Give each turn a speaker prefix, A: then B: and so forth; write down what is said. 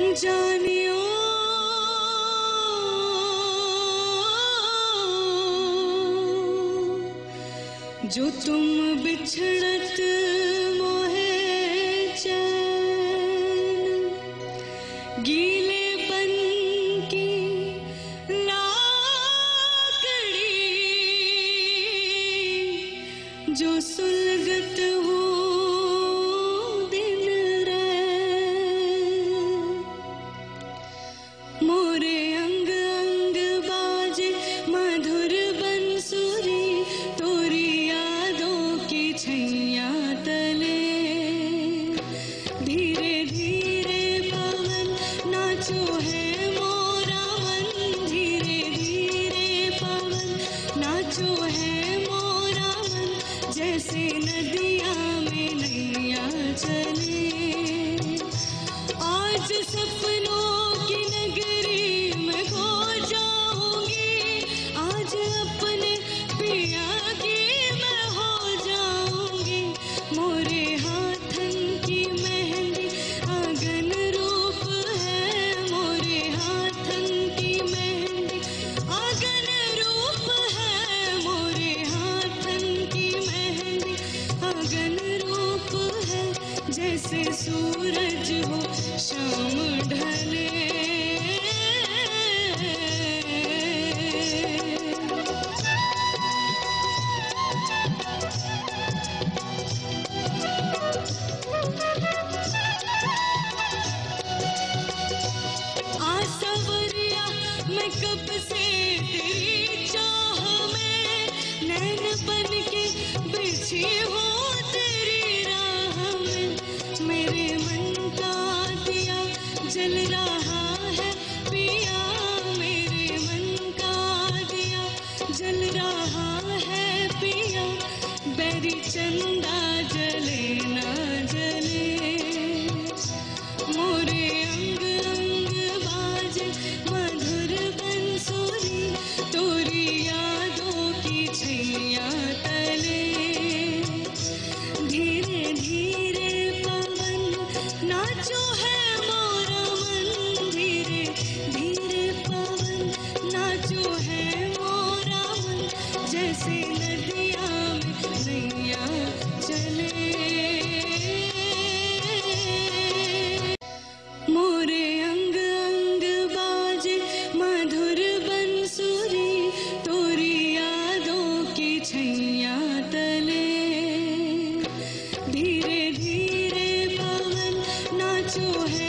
A: जानियो। जो तुम बिछड़त ध्रुव है मोरा मन जैसे नदिया में नैया चल से सूरज हो शाम ढले। Do.